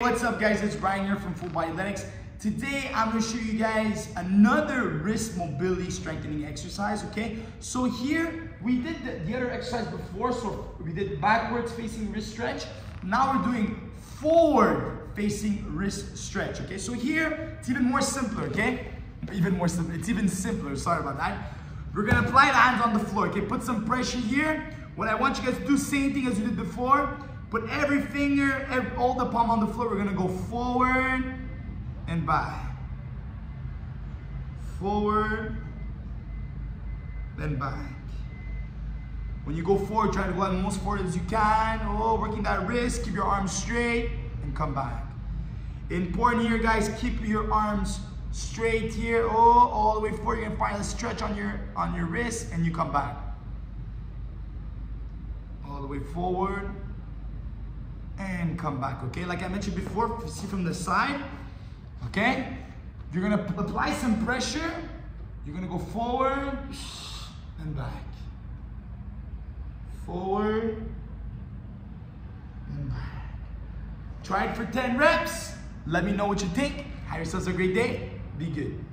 What's up guys, it's Bryan here from Full Body Athletics. Today I'm gonna show you guys another wrist mobility strengthening exercise, okay? So here, we did the, the, other exercise before, so we did backwards facing wrist stretch. Now we're doing forward facing wrist stretch, okay? So here, it's even more simpler, okay? Even more simple, it's even simpler, sorry about that. We're gonna apply the hands on the floor, okay? Put some pressure here. What I want you guys to do, same thing as you did before, Put every finger, every, all the palm on the floor. We're gonna go forward and back. Forward, then back. When you go forward, try to go as most forward as you can. Oh, working that wrist, keep your arms straight and come back. Important here, guys, keep your arms straight here. Oh, all the way forward. You're gonna find a stretch on your on your wrist and you come back. All the way forward and come back, okay? Like I mentioned before, see from the side, okay? You're gonna apply some pressure. You're gonna go forward and back. Forward and back. Try it for 10 reps. Let me know what you think. Have yourselves a great day. Be good.